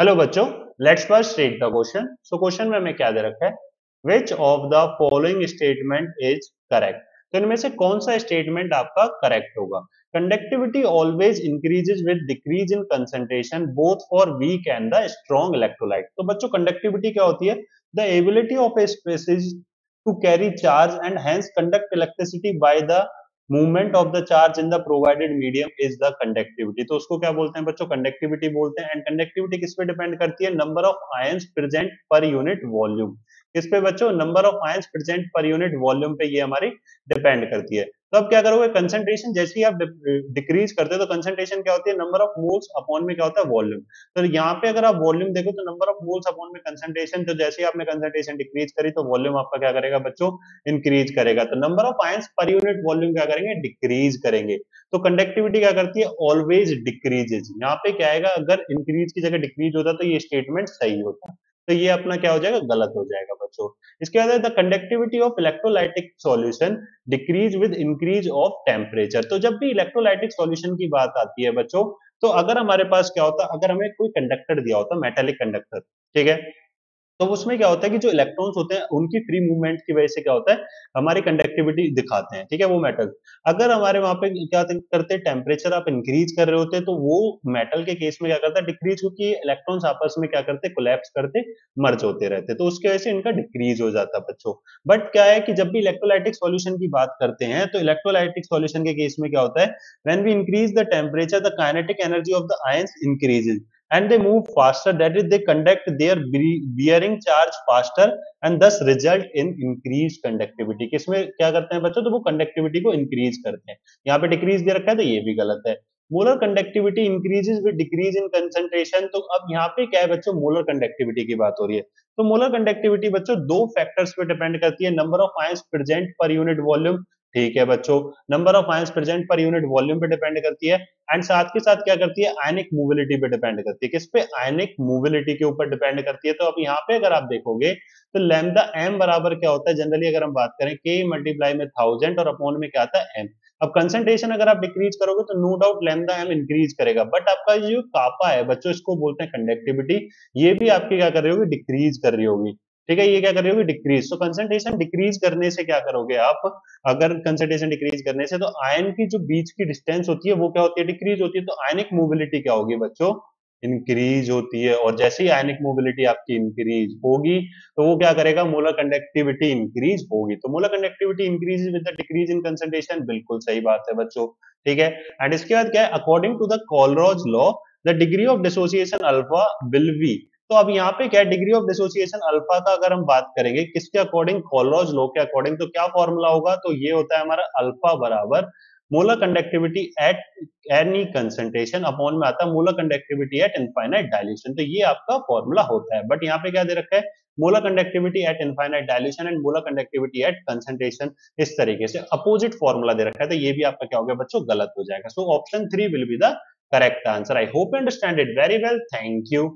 Hello बच्चों. Let's first state the question so question में हमें क्या दे रखा है? Which of the following statement is correct तो इनमें से कौन सा स्टेटमेंट आपका करेक्ट होगा? Conductivity always increases with decrease in concentration both for weak and the strong electrolyte तो बच्चों कंडक्टिविटी क्या होती है? The ability of a species to carry charge and hence conduct electricity by the movement of the charge in the provided medium is the conductivity तो उसको क्या बोलते हैं बच्चों? कंडक्टिविटी बोलते हैं। एंड कंडक्टिविटी किस पे डिपेंड करती है? Number of ions present per unit volume किस पे बच्चों? Number of ions present per unit volume पे ये हमारी डिपेंड करती है। तो अब क्या करोगे? कंसंट्रेशन जैसे ही आप डिक्रीज करते हो तो कंसंट्रेशन क्या होती है? नंबर ऑफ़ मोल्स अपॉन में क्या होता है? वॉल्यूम तो यहाँ पे अगर आप वॉल्यूम देखो तो नंबर ऑफ़ मोल्स अपॉन में कंसंट्रेशन तो जैसे ही आपने कंसंट्रेशन डिक्रीज करी तो वॉल्यूम आपका क्या करेगा बच्चों? इंक्रीज करेगा। तो number of ions per unit volume क्या करेंगे? डिक्रीज करेंगे। तो कंडक्टिविटी क्या करती है? ऑलवेज डिक्रीजेज यहाँ पे क्या आएगा? अगर इंक्रीज की जगह डिक्रीज होता तो ये स्टेटमेंट सही होता। तो ये अपना क्या हो जाएगा? गलत हो जाएगा बच्चों। इसके बाद the conductivity of electrolytic solution decrease with increase of temperature तो जब भी इलेक्ट्रोलाइटिक सॉल्यूशन की बात आती है बच्चों तो अगर हमारे पास क्या होता, अगर हमें कोई कंडक्टर दिया होता मेटेलिक कंडक्टर ठीक है? तो उसमें क्या होता है कि जो इलेक्ट्रॉन्स होते हैं, उनकी फ्री मूवमेंट की वजह से क्या होता है, हमारी कंडक्टिविटी दिखाते हैं, ठीक है, वो मेटल अगर हमारे वहाँ पे क्या करते हैं टेम्परेचर आप इंक्रीज कर रहे होते हैं तो वो मेटल के केस में क्या करता है डिक्रीज क्योंकि इलेक्ट्रॉन्स आपस में क्या करते कोलैप्स करते मर्ज होते रहते तो उसकी वजह से इनका डिक्रीज हो जाता है बच्चों. बट क्या है कि जब भी इलेक्ट्रोलाइटिक सॉल्यूशन की बात करते हैं तो इलेक्ट्रोलाइटिक सॉल्यूशन के केस में क्या होता है when we increase the temperature the kinetic energy of the ions increases and they move faster. That is, they conduct their bearing charge faster and thus result in increased conductivity. किसमें क्या करते हैं बच्चों? तो वो conductivity को increase करते हैं। यहाँ पे decrease दे रखा है तो ये भी गलत है। Molar conductivity increases with decrease in concentration तो अब यहाँ पे क्या है बच्चों? मोलर कंडक्टिविटी की बात हो रही है। तो मोलर कंडक्टिविटी बच्चों, दो फैक्टर्स पे डिपेंड करती है। Number of ions present per unit volume ठीक है बच्चों number of ions present per unit volume पे डिपेंड करती है एंड साथ के साथ क्या करती है? आयनिक मोबिलिटी पे डिपेंड करती है। किस पे? आयनिक मोबिलिटी के ऊपर डिपेंड करती है। तो अब यहाँ पे अगर आप देखोगे तो लैम्डा एम बराबर क्या होता है? जनरली अगर हम बात करें के मल्टीप्लाई में थाउज़ेंड और अपॉन में क्या आता है? एम अब कंसेंट्रेशन अगर आप डिक्रीज करोगे तो no doubt lambda M increase करेगा। बट आपका जो कापा है, बच्चों, इसको बोलते हैं कंडक्टिविटी ये भी आपकी क्या कर रही होगी? डिक्रीज कर रही होगी। ठीक है, ये क्या कर रही होगी? डिक्रीज तो कंसंट्रेशन डिक्रीज करने से क्या करोगे आप? अगर कंसंट्रेशन डिक्रीज करने से तो आयन की जो बीच की डिस्टेंस होती है, वो क्या होती है? डिक्रीज होती है। तो आयनिक मोबिलिटी क्या होगी बच्चों? इंक्रीज होती है। और जैसे ही आयनिक मोबिलिटी आपकी इंक्रीज होगी तो वो क्या करेगा? मोलर कंडक्टिविटी इंक्रीज होगी। तो molar conductivity increase with the decrease in concentration बिल्कुल सही बात है बच्चों। ठीक है? एंड इसके बाद क्या है? According to the Kohlrausch law the degree of dissociation alpha will be तो अब यहाँ पे क्या डिग्री ऑफ़ डिसोसिएशन अल्फ़ा का अगर हम बात करेंगे, किसके अकॉर्डिंग कॉलोज लो के अकॉर्डिंग तो क्या फॉर्मूला होगा? तो ये होता है हमारा अल्फ़ा बराबर molar conductivity at any concentration upon में आता है molar conductivity at infinite dilution तो ये आपका फॉर्मूला होता है। बट यहाँ पे क्या दे रखा है? Molar conductivity at infinite dilution and molar conductivity at concentration इस तरीके से अपोजिट फॉर्मूला दे रखा है। तो ये भी आपका क्या हो गया बच्चों? गलत हो जाएगा। So option three will be the correct answer I hope understand it very well thank you